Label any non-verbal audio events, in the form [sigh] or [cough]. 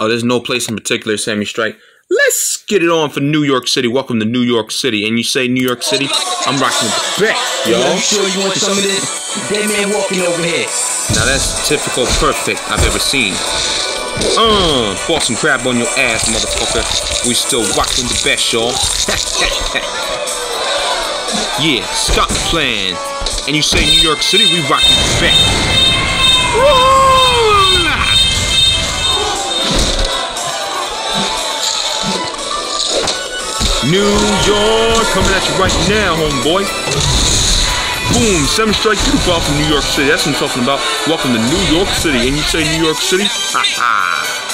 Oh, there's no place in particular, Sammy Strike. Let's get it on for New York City. Welcome to New York City. And you say New York City, I'm rocking the best, yo. You sure you want some of this? Dead man walking over here. Now that's typical perfect I've ever seen. Uh, Boston crab on your ass, motherfucker. We still rocking the best, y'all. [laughs] yeah, Scott Plan. And you say New York City, we rocking the best. New York coming at you right now, homeboy. Boom, seven strike you the ball from New York City. That's what I'm talking about. Welcome to New York City. And you say New York City? Ha ha.